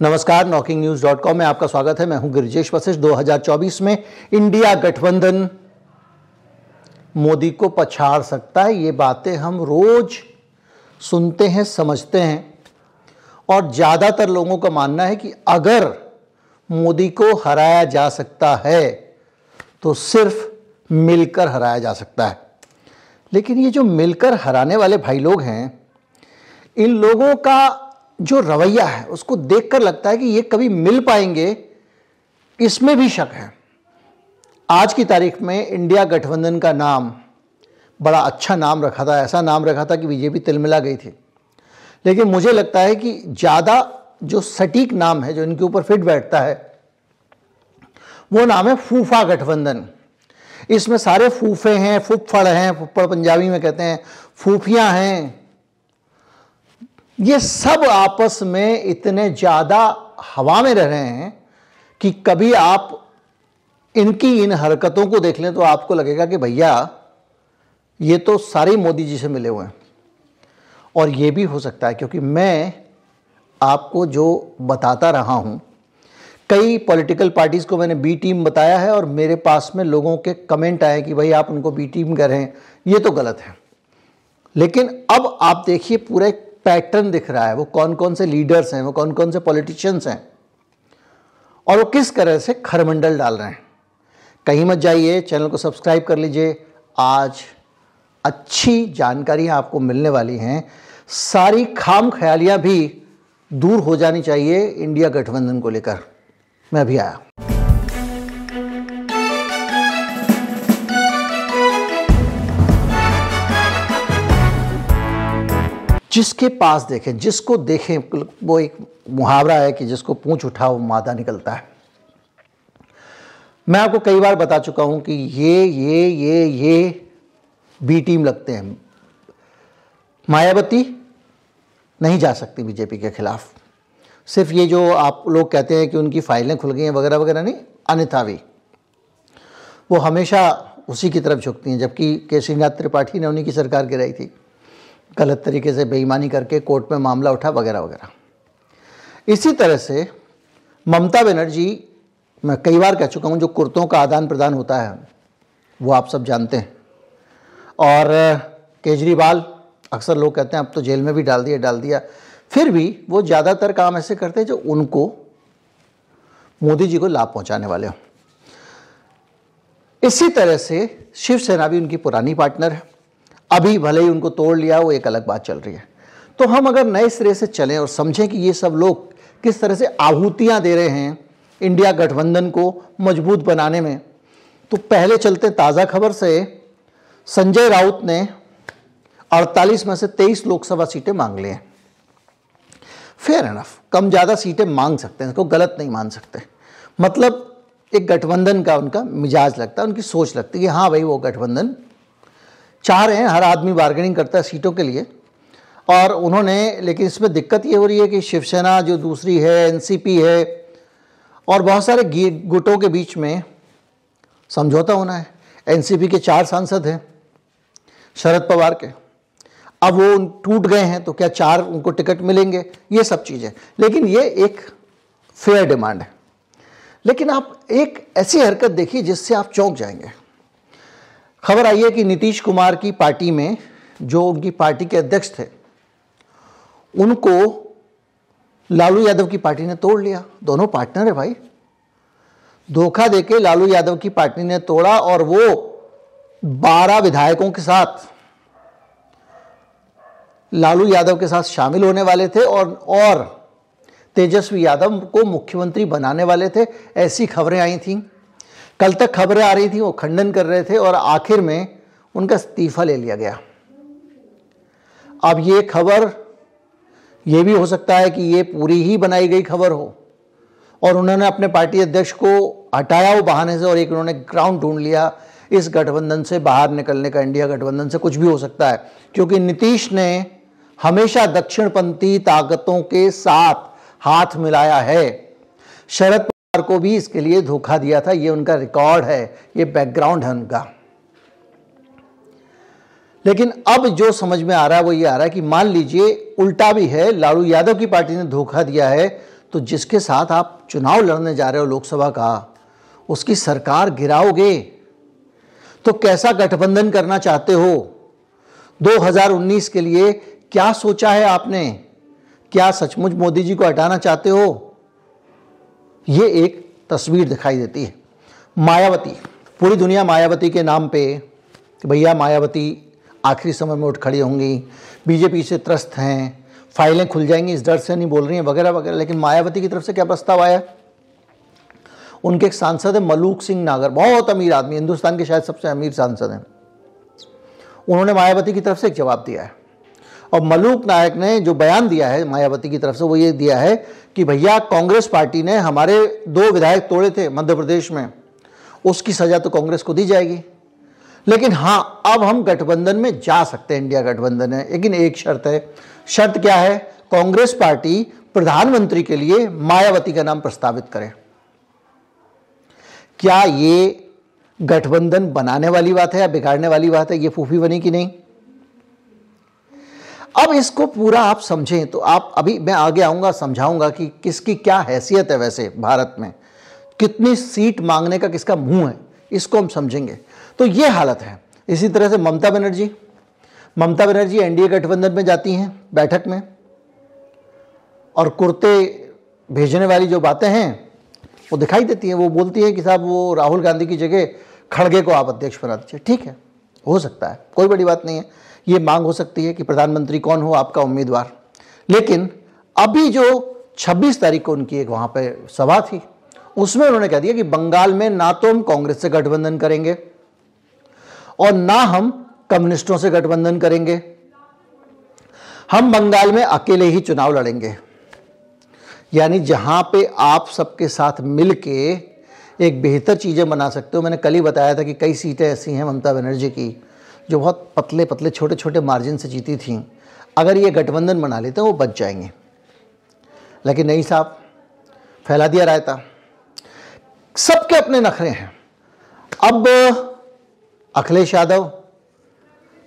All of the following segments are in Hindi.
नमस्कार नॉकिंग न्यूज़ डॉट कॉम में आपका स्वागत है। मैं हूँ गिरिजेश वशिष्ठ। 2024 में इंडिया गठबंधन मोदी को पछाड़ सकता है, ये बातें हम रोज सुनते हैं, समझते हैं। और ज़्यादातर लोगों का मानना है कि अगर मोदी को हराया जा सकता है तो सिर्फ़ मिलकर हराया जा सकता है। लेकिन ये जो मिलकर हराने वाले भाई लोग हैं, इन लोगों का जो रवैया है, उसको देखकर लगता है कि ये कभी मिल पाएँगे, इसमें भी शक है। आज की तारीख में इंडिया गठबंधन का नाम, बड़ा अच्छा नाम रखा था, ऐसा नाम रखा था कि बीजेपी तिलमिला गई थी। लेकिन मुझे लगता है कि ज़्यादा जो सटीक नाम है, जो इनके ऊपर फिट बैठता है, वो नाम है फूफा गठबंधन। इसमें सारे फूफे हैं, फुफड़ हैं, फुफड़ पंजाबी में कहते हैं, फूफियाँ हैं ये सब आपस में इतने ज़्यादा हवा में रह रहे हैं कि कभी आप इनकी इन हरकतों को देख लें तो आपको लगेगा कि भैया, ये तो सारे मोदी जी से मिले हुए हैं। और ये भी हो सकता है क्योंकि मैं आपको जो बताता रहा हूँ, कई पॉलिटिकल पार्टीज़ को मैंने बी टीम बताया है और मेरे पास में लोगों के कमेंट आए कि भाई आप उनको बी टीम करें ये तो गलत है। लेकिन अब आप देखिए पूरा पैटर्न दिख रहा है, वो कौन कौन से लीडर्स हैं, वो कौन कौन से पॉलिटिशियंस हैं, और वो किस तरह से खरमंडल डाल रहे हैं। कहीं मत जाइए चैनल को सब्सक्राइब कर लीजिए। आज अच्छी जानकारियाँ आपको मिलने वाली हैं। सारी खाम ख्यालियाँ भी दूर हो जानी चाहिए इंडिया गठबंधन को लेकर। मैं अभी आया जिसके पास देखें, जिसको देखें, वो एक मुहावरा है कि जिसको पूछ उठाओ, मादा निकलता है। मैं आपको कई बार बता चुका हूँ कि ये ये ये ये बी टीम लगते हैं। मायावती नहीं जा सकती बीजेपी के खिलाफ। सिर्फ़ ये जो आप लोग कहते हैं कि उनकी फाइलें खुल गई हैं वगैरह वगैरह नहीं, अन्यथा भी। वो हमेशा उसी की तरफ़ झुकती हैं, जबकि केसरीनाथ त्रिपाठी ने उन्हीं की सरकार गिराई थी। गलत तरीके से बेईमानी करके कोर्ट में मामला उठा, वगैरह वगैरह। इसी तरह से ममता बनर्जी, मैं कई बार कह चुका हूँ, जो कुर्तों का आदान प्रदान होता है, वो आप सब जानते हैं। और, केजरीवाल, अक्सर लोग कहते हैं, अब तो जेल में भी डाल दिया डाल दिया। फिर भी वो ज़्यादातर काम ऐसे करते हैं, जो उनको मोदी जी को लाभ पहुँचाने वाले हों। इसी तरह से शिवसेना भी उनकी पुरानी पार्टनर है। अभी भले ही उनको तोड़ लिया, वो एक अलग बात चल रही है। तो हम अगर नए सिरे से चलें और समझें कि ये सब लोग किस तरह से आहूतियाँ दे रहे हैं इंडिया गठबंधन को मज़बूत बनाने में तो पहले चलते ताज़ा खबर से, संजय राउत ने 48 में से 23 लोकसभा सीटें मांग ली हैं। फेयर एनफ कम ज़्यादा सीटें मांग सकते हैं, इसको गलत नहीं मान सकते। मतलब एक गठबंधन का उनका मिजाज लगता है, उनकी सोच लगती है कि हाँ भाई वो गठबंधन चाह रहे हैं, हर आदमी बार्गेनिंग करता है सीटों के लिए। और उन्होंने, लेकिन इसमें दिक्कत ये हो रही है कि शिवसेना जो दूसरी है एनसीपी है, और बहुत सारे गुटों के बीच में समझौता होना है। एनसीपी के चार सांसद हैं, शरद पवार के। अब वो टूट गए हैं तो क्या चार उनको टिकट मिलेंगे? ये सब चीज़ें लेकिन ये एक फेयर डिमांड है। लेकिन आप एक ऐसी हरकत देखिए जिससे आप चौंक जाएँगे। खबर आई है कि नीतीश कुमार की पार्टी में जो उनकी पार्टी के अध्यक्ष थे, उनको लालू यादव की पार्टी ने तोड़ लिया। दोनों पार्टनर है भाई। धोखा देके लालू यादव की पार्टी ने तोड़ा और वो बारह विधायकों के साथ लालू यादव के साथ शामिल होने वाले थे और और तेजस्वी यादव को मुख्यमंत्री बनाने वाले थे। ऐसी खबरें आई थीं। कल तक खबरें आ रही थी, वो खंडन कर रहे थे और आखिर में उनका इस्तीफा ले लिया गया। अब ये खबर, ये भी हो सकता है कि ये पूरी ही बनाई गई खबर हो और उन्होंने अपने पार्टी अध्यक्ष को हटाया वो बहाने से और एक उन्होंने ग्राउंड ढूंढ लिया। इस गठबंधन से बाहर निकलने का, इंडिया गठबंधन से कुछ भी हो सकता है, क्योंकि नीतीश ने हमेशा दक्षिणपंथी ताकतों के साथ हाथ मिलाया है। शरद को भी इसके लिए धोखा दिया था, ये उनका रिकॉर्ड है, ये बैकग्राउंड है उनका। लेकिन अब जो समझ में आ रहा है, वो ये आ रहा है कि मान लीजिए उल्टा भी है, लालू यादव की पार्टी ने धोखा दिया है तो जिसके साथ आप चुनाव लड़ने जा रहे हो लोकसभा का, उसकी सरकार गिराओगे। तो कैसा गठबंधन करना चाहते हो? 2019 के लिए क्या सोचा है आपने? क्या सचमुच मोदी जी को हटाना चाहते हो? ये एक तस्वीर दिखाई देती है। मायावती, पूरी दुनिया मायावती के नाम पे भैया मायावती आखिरी समय में उठ खड़ी होंगी, बीजेपी से त्रस्त हैं, फाइलें खुल जाएँगी, इस डर से नहीं बोल रही हैं, वगैरह वगैरह, लेकिन मायावती की तरफ़ से क्या प्रस्ताव आया? उनके एक सांसद है मलूक सिंह नागर, बहुत अमीर आदमी, हिंदुस्तान के शायद सबसे अमीर सांसद हैं। उन्होंने मायावती की तरफ़ से एक जवाब दिया है। और मलूक नायक ने जो बयान दिया है मायावती की तरफ़ से, वो ये दिया है कि भैया, कांग्रेस पार्टी ने हमारे दो विधायक तोड़े थे मध्य प्रदेश में, उसकी सजा तो कांग्रेस को दी जाएगी। लेकिन हाँ अब हम गठबंधन में जा सकते हैं, इंडिया गठबंधन है, लेकिन एक शर्त है। शर्त क्या है? कांग्रेस पार्टी प्रधानमंत्री के लिए मायावती का नाम प्रस्तावित करे। क्या ये गठबंधन बनाने वाली बात है या बिगाड़ने वाली बात है, ये फूफी बनी कि नहीं? अब इसको पूरा आप समझें तो आप अभी मैं आगे आऊँगा, समझाऊँगा कि किसकी क्या हैसियत है वैसे भारत में। कितनी सीट मांगने का किसका मुँह है, इसको हम समझेंगे। तो ये हालत है। इसी तरह से ममता बनर्जी ममता बनर्जी एनडीए गठबंधन में जाती हैं बैठक में, और कुर्ते भेजने वाली जो बातें हैं, वो दिखाई देती हैं। वो बोलती हैं कि साहब, वो राहुल गांधी की जगह खड़गे को आप अध्यक्ष बना दीजिए। ठीक है, हो सकता है, कोई बड़ी बात नहीं है। ये मांग हो सकती है कि प्रधानमंत्री कौन हो आपका उम्मीदवार। लेकिन अभी जो 26 तारीख को उनकी एक वहाँ पे सभा थी, उसमें उन्होंने कह दिया कि बंगाल में ना तो हम कांग्रेस से गठबंधन करेंगे और ना हम कम्युनिस्टों से गठबंधन करेंगे। हम बंगाल में अकेले ही चुनाव लड़ेंगे। यानी जहाँ पे आप सबके साथ मिलके एक बेहतर चीज़ें बना सकते हो। मैंने कल ही बताया था कि कई सीटें ऐसी हैं ममता बनर्जी की जो बहुत पतले पतले छोटे छोटे मार्जिन से जीती थी, अगर ये गठबंधन बना लेते, वो बच जाएँगे। लेकिन नहीं साहब, फैला दिया रायता। सबके अपने नखरे हैं। अब अखिलेश यादव,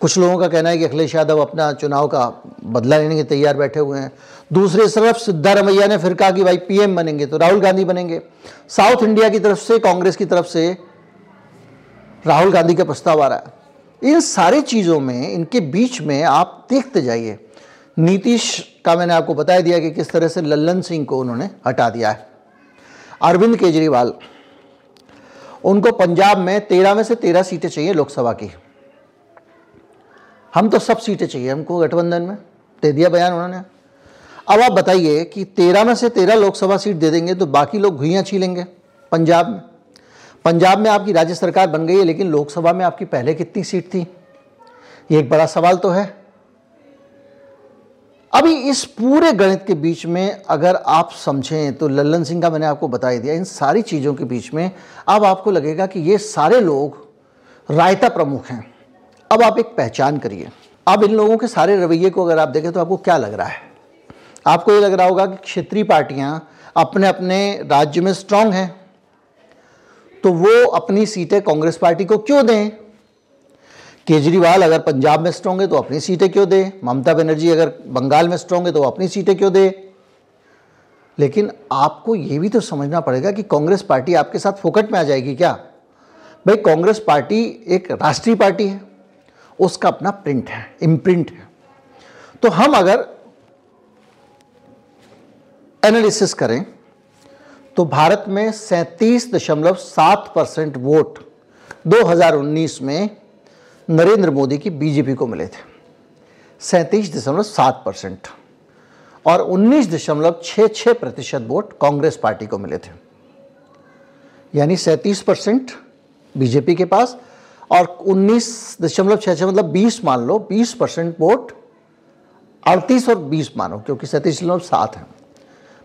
कुछ लोगों का कहना है कि अखिलेश यादव अपना चुनाव का बदला लेने के तैयार बैठे हुए हैं। दूसरी तरफ़ सिद्धारमैया ने फिर कहा कि भाई पीएम बनेंगे तो राहुल गांधी बनेंगे। साउथ इंडिया की तरफ़ से, कांग्रेस की तरफ़ से राहुल गांधी का प्रस्ताव आ रहा है। इन सारी चीज़ों में, इनके बीच में आप देखते जाइए। नीतीश का मैंने आपको बता दिया कि किस तरह से लल्लन सिंह को उन्होंने हटा दिया है। अरविंद केजरीवाल, उनको पंजाब में तेरह में से तेरह सीटें चाहिए लोकसभा की। हम तो सब सीटें चाहिए, हमको गठबंधन में, दे दिया बयान उन्होंने। अब आप बताइए कि तेरह में से तेरह लोकसभा सीट दे देंगे तो बाकी लोग घुइयाँ छीलेंगे पंजाब में। पंजाब में आपकी राज्य सरकार बन गई है, लेकिन लोकसभा में आपकी पहले कितनी सीट थी? ये एक बड़ा सवाल तो है। अभी इस पूरे गणित के बीच में अगर आप समझें तो लल्लन सिंह का मैंने आपको बता दिया, इन सारी चीज़ों के बीच में अब आपको लगेगा कि ये सारे लोग रायता प्रमुख हैं। अब आप एक पहचान करिए। अब इन लोगों के सारे रवैये को अगर आप देखें तो आपको क्या लग रहा है? आपको ये लग रहा होगा कि क्षेत्रीय पार्टियाँ अपने अपने राज्य में स्ट्रांग हैं। तो वो अपनी सीटें कांग्रेस पार्टी को क्यों दें? केजरीवाल अगर पंजाब में स्ट्रांग है तो अपनी सीटें क्यों दे? ममता बनर्जी अगर बंगाल में स्ट्रांग है तो अपनी सीटें क्यों दे? लेकिन आपको ये भी तो समझना पड़ेगा कि कांग्रेस पार्टी आपके साथ फोकट में आ जाएगी क्या? भाई, कांग्रेस पार्टी एक राष्ट्रीय पार्टी है। उसका अपना प्रिंट है इम्प्रिंट है। तो हम अगर एनालिसिस करें तो भारत में सैंतीस दशमलव सात परसेंट वोट 2019 में नरेंद्र मोदी की बीजेपी को मिले थे। सैंतीस दशमलव सात परसेंट। और उन्नीस दशमलव छः छः प्रतिशत वोट कांग्रेस पार्टी को मिले थे। यानी सैंतीस परसेंट बीजेपी के पास और उन्नीस दशमलव छः छः मतलब बीस मान लो, बीस परसेंट वोट अड़तीस और बीस मानो, क्योंकि सैंतीस दशमलव सात है।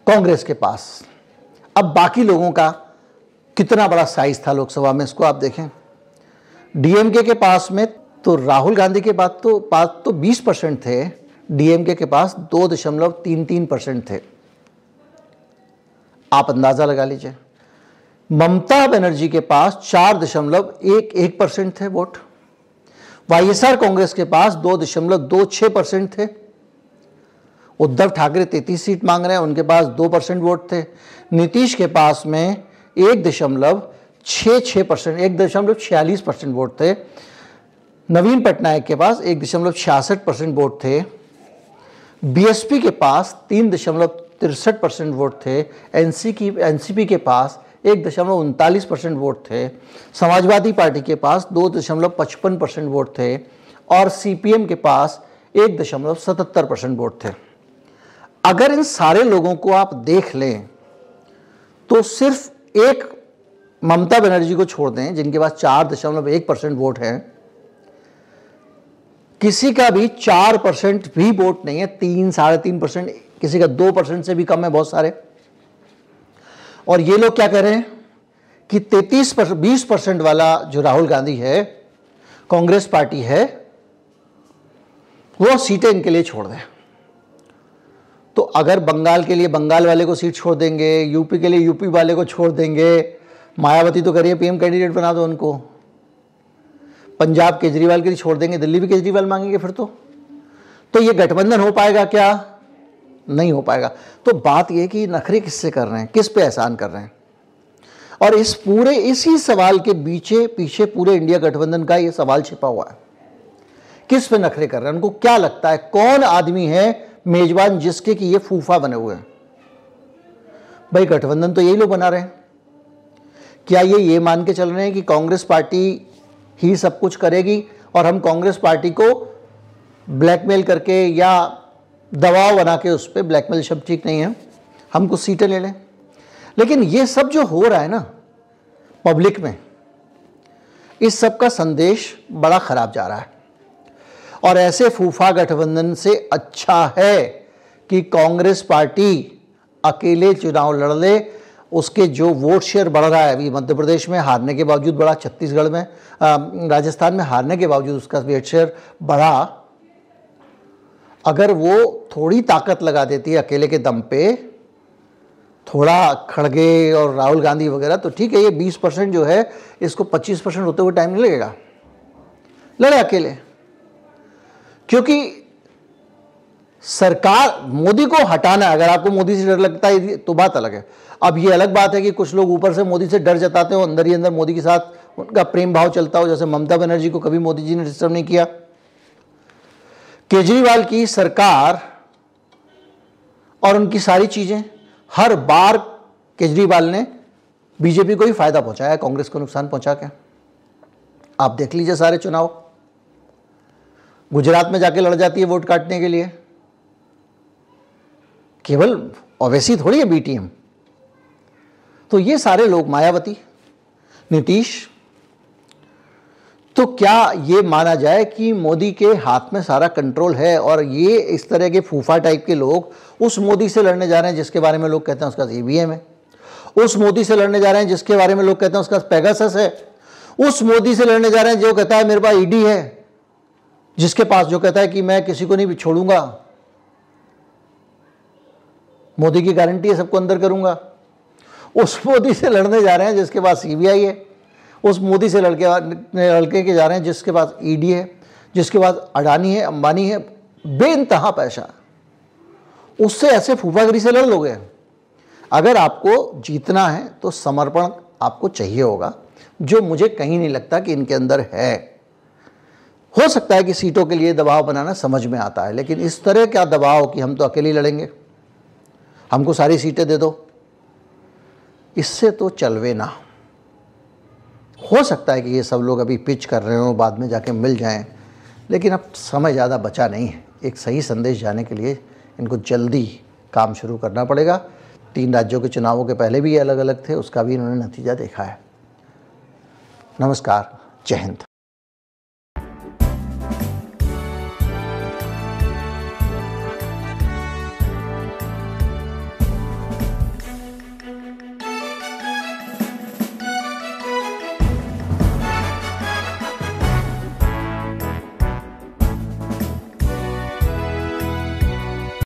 कांग्रेस के पास अब बाकी लोगों का कितना बड़ा साइज़ था लोकसभा में, इसको आप देखें। डीएमके के पास में तो राहुल गांधी के पास तो पास तो 20 परसेंट थे डीएमके के पास दो दशमलव तीन तीन परसेंट थे। आप अंदाज़ा लगा लीजिए। ममता बनर्जी के पास चार दशमलव एक एक परसेंट थे वोट। वाईएसआर कांग्रेस के पास दो दशमलव दो छह परसेंट थे। उद्धव ठाकरे तैतीस सीट मांग रहे हैं, उनके पास दो परसेंट वोट थे। नीतीश के पास में एक दशमलव छः छः परसेंट, एक दशमलव छियालीस परसेंट वोट थे। नवीन पटनायक के पास एक दशमलव छियासठ परसेंट वोट थे। बीएसपी के पास तीन दशमलव तिरसठ परसेंट वोट थे। एनसी की, एनसीपी के पास एक दशमलव उनतालीस परसेंट वोट थे। समाजवादी पार्टी के पास दो दशमलव पचपन परसेंट वोट थे और सीपीएम के पास एक दशमलव सतहत्तर परसेंट वोट थे। अगर इन सारे लोगों को आप देख लें तो सिर्फ़ एक ममता बनर्जी को छोड़ दें, जिनके पास चार दशमलव एक परसेंट वोट हैं, किसी का भी चार परसेंट भी वोट नहीं है, तीन, साढ़े तीन परसेंट, किसी का दो परसेंट से भी कम है बहुत सारे। और ये लोग क्या कह रहे हैं कि तैतीस परसेंट बीस परसेंट वाला जो राहुल गांधी है, कांग्रेस पार्टी है, वो सीटें इनके लिए छोड़ दें। तो अगर बंगाल के लिए बंगाल वाले को सीट छोड़ देंगे, यूपी के लिए यूपी वाले को छोड़ देंगे, मायावती तो करिए पीएम कैंडिडेट बना दो उनको। पंजाब केजरीवाल के लिए छोड़ देंगे, दिल्ली भी केजरीवाल मांगेंगे फिर तो। तो ये गठबंधन हो पाएगा क्या? नहीं हो पाएगा। तो बात ये कि नखरे किससे कर रहे हैं? किस पे एहसान कर रहे हैं? और इस पूरे, इसी सवाल के पीछे पीछे पूरे इंडिया गठबंधन का ये सवाल छिपा हुआ है। किस पे नखरे कर रहे हैं? उनको क्या लगता है? कौन आदमी है मेजबान जिसके कि ये फूफा बने हुए हैं। भाई गठबंधन तो यही लोग बना रहे हैं। क्या ये ये मान के चल रहे हैं कि कांग्रेस पार्टी ही सब कुछ करेगी और हम कांग्रेस पार्टी को ब्लैकमेल करके या दबाव बना के उस पर ब्लैकमेल शब्द ठीक नहीं है। हम कुछ सीटें ले लें। लेकिन ये सब जो हो रहा है ना, पब्लिक में, इस सब का संदेश बड़ा खराब जा रहा है। और ऐसे फूफा गठबंधन से अच्छा है कि कांग्रेस पार्टी अकेले चुनाव लड़ ले, उसके जो वोट शेयर बढ़ रहा है, अभी मध्य प्रदेश में हारने के बावजूद बढ़ा, छत्तीसगढ़ में राजस्थान में हारने के बावजूद उसका वोट शेयर बढ़ा। अगर वो थोड़ी ताकत लगा देती है अकेले के दम पे, थोड़ा खड़गे और राहुल गांधी वगैरह तो ठीक है, ये 20 परसेंट जो है, इसको 25 परसेंट होते हुए टाइम नहीं लगेगा। लड़े अकेले। क्योंकि सरकार मोदी को हटाना अगर आपको मोदी से डर लगता है तो बात अलग है। अब ये अलग बात है कि कुछ लोग ऊपर से मोदी से डर जताते हो अंदर ही अंदर मोदी के साथ उनका प्रेम भाव चलता हो, जैसे ममता बनर्जी को कभी मोदी जी ने डिस्टर्ब नहीं किया। केजरीवाल की सरकार और उनकी सारी चीज़ें, हर बार केजरीवाल ने बीजेपी को ही फ़ायदा पहुँचाया, कांग्रेस को नुकसान पहुँचा के आप देख लीजिए सारे चुनाव। गुजरात में जाके लड़ जाती है वोट काटने के लिए? केवल ओवैसी थोड़ी है बीटीएम तो ये सारे लोग, मायावती, नीतीश तो क्या ये माना जाए कि मोदी के हाथ में सारा कंट्रोल है और ये इस तरह के फूफा टाइप के लोग उस मोदी से लड़ने जा रहे हैं जिसके बारे में लोग कहते हैं उसका ईवीएम है? उस मोदी से लड़ने जा रहे हैं जिसके बारे में लोग कहते हैं उसका पेगासस है? उस मोदी से लड़ने जा रहे हैं जो कहता है, मेरे पास ईडी है। जिसके पास जो कहता है कि मैं किसी को नहीं भी छोड़ूँगा, मोदी की गारंटी है सबको अंदर करूँगा। उस मोदी से लड़ने जा रहे हैं जिसके पास सीबीआई है। उस मोदी से लड़के लड़के के जा रहे हैं जिसके पास ईडी है, जिसके पास अडानी है, अंबानी है बेनतहा पैसा। उससे ऐसे फूफागिरी से लड़ लोगे। अगर आपको जीतना है तो समर्पण आपको चाहिए होगा, जो मुझे कहीं नहीं लगता कि इनके अंदर है। हो सकता है कि सीटों के लिए दबाव बनाना समझ में आता है, लेकिन इस तरह क्या दबाव कि हम तो अकेले लड़ेंगे? हमको सारी सीटें दे दो। इससे तो चलवे ना। हो सकता है कि ये सब लोग अभी पिच कर रहे हो, बाद में जाके मिल जाएँ, लेकिन अब समय ज़्यादा बचा नहीं है। एक सही संदेश जाने के लिए इनको जल्दी काम शुरू करना पड़ेगा। तीन राज्यों के चुनावों के पहले भी ये अलग अलग थे, उसका भी इन्होंने नतीजा देखा है। नमस्कार, जय हिंद।